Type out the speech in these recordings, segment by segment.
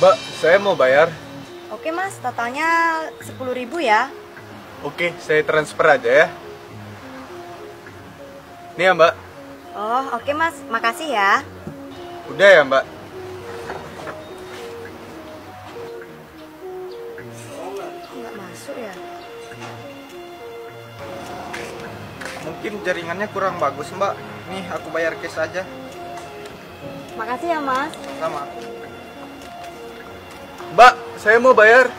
Mbak, saya mau bayar. Oke mas, totalnya 10.000 ya. Oke, saya transfer aja ya. Nih ya mbak. Oh oke mas, makasih ya. Udah ya mbak. Nggak masuk ya? Mungkin jaringannya kurang bagus mbak. Nih aku bayar cash aja. Makasih ya mas. Sama. Mbak, saya mau bayar.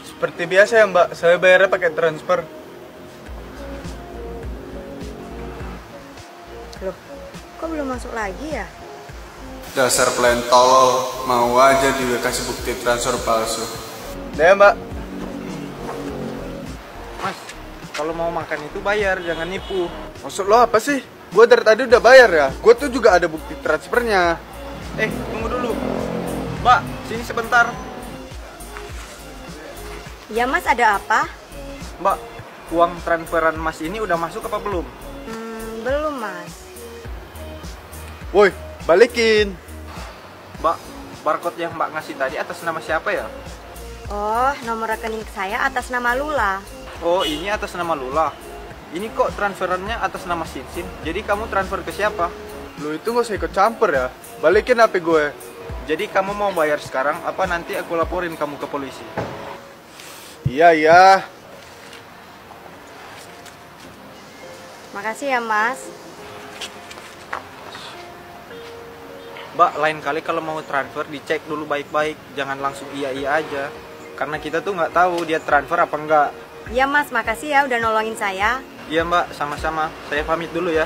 Seperti biasa ya mbak, saya bayarnya pakai transfer. Loh, kok belum masuk lagi ya? Dasar plan tolol, mau aja dia kasih bukti transfer palsu. Udah ya mbak. Mas, kalau mau makan itu bayar, jangan nipu. Maksud lo apa sih? Gue dari tadi udah bayar ya. Gue tuh juga ada bukti transfernya. Eh, tunggu dulu. Mbak, sini sebentar. Ya mas, ada apa? Mbak, uang transferan Mas ini udah masuk apa belum? Hmm, belum mas. Woi, balikin. Mbak, barcode yang Mbak ngasih tadi atas nama siapa ya? Oh, nomor rekening saya atas nama Lula. Oh, ini atas nama Lula. Ini kok transferannya atas nama Sinsin. Jadi kamu transfer ke siapa? Lo itu gak usah ikut campur ya. Balikin HP gue. Jadi kamu mau bayar sekarang apa nanti aku laporin kamu ke polisi? Iya, iya. Makasih ya mas. Mbak, lain kali kalau mau transfer dicek dulu baik-baik, jangan langsung iya-iya aja. Karena kita tuh nggak tahu dia transfer apa enggak. Ya mas, makasih ya udah nolongin saya. Iya mbak, sama-sama. Saya pamit dulu ya.